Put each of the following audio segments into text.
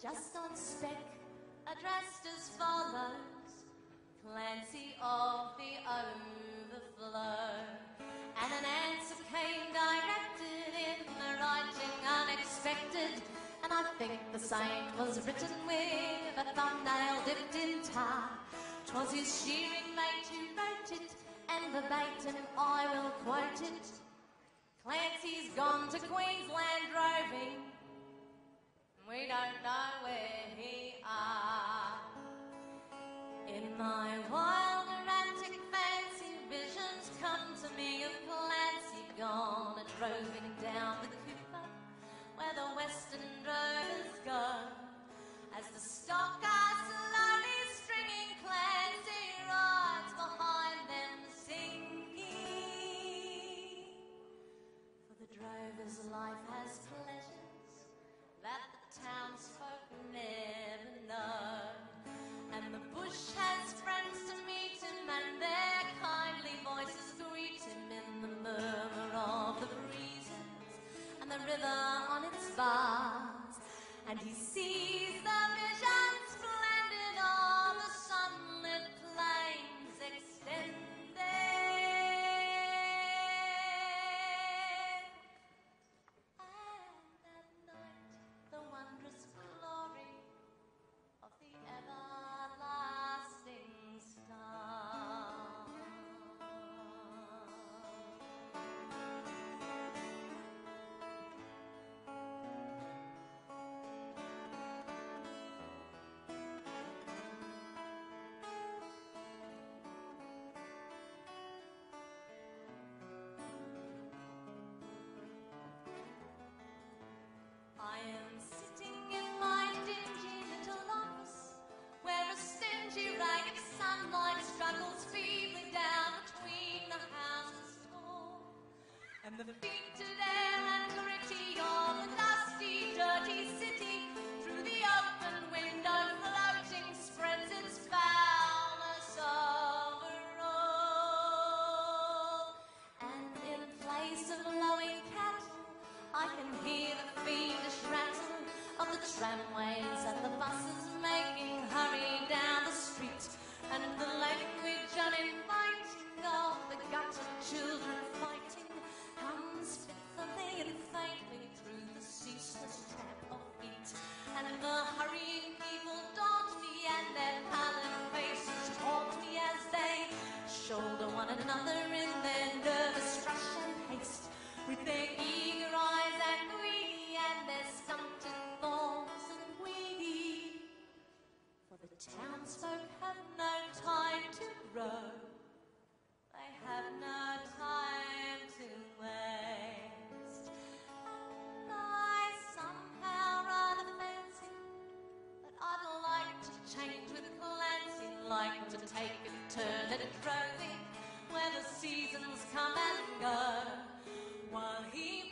just on spec, addressed as follows: Clancy of the Overflow. And an answer came directed in the writing unexpected. And I think the same was written with a thumbnail dipped in tar. 'Twas his shearing mate who wrote it, and verbatim I will quote it. Clancy's gone to Queensland roving. We don't know where he are. In my wild erratic fancy, visions come to me of Clancy gone and roving down the Cooper, where the western drovers go. As the stock are slowly stringing, Clancy rides behind them singing. For the drover's life has pleasures And he sees the tramways and the buses making hurry down the street, and the language uninviting oh, of the gutted children fighting comes fitfully and faintly through the ceaseless tramp of feet, and the hurrying people daunt me, and their pallid faces taunt me as they shoulder one another townsfolk have no time to grow, I have no time to waste. And I somehow rather fancy that I'd like to change with Clancy, like to take a turn at roving, where the seasons come and go, while he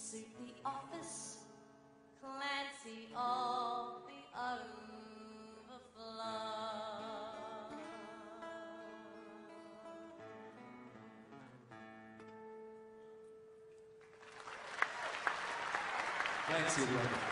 suit the office, Clancy of the overflow. Clancy,